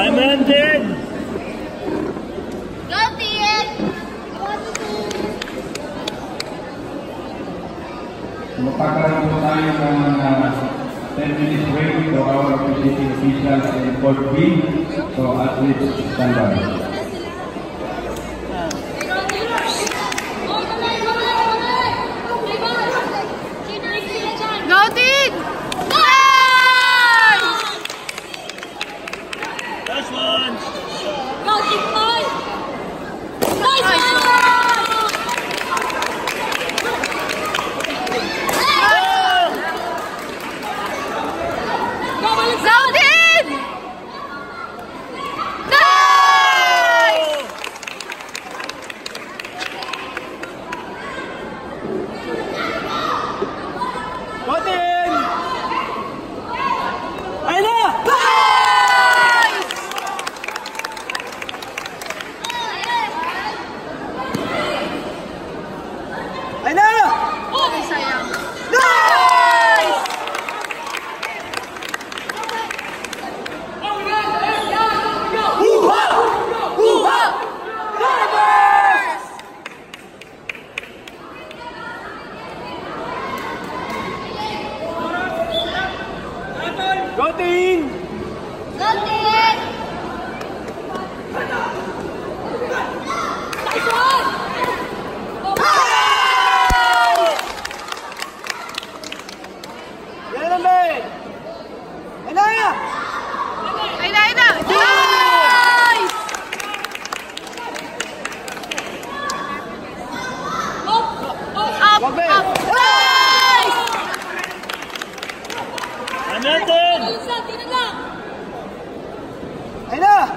Yan, Jen! Go! Magkakaroon po tayo ng uh, 10 minutes break for our officiating officials in Court B. So athletes stand by. 어 때? Go team! Go, Tin! Nice one! Yan lang, Ben! Ayun na! Ay na, ay na! Nice! Up, Wag, Ben. up! Nice! Ano Aida.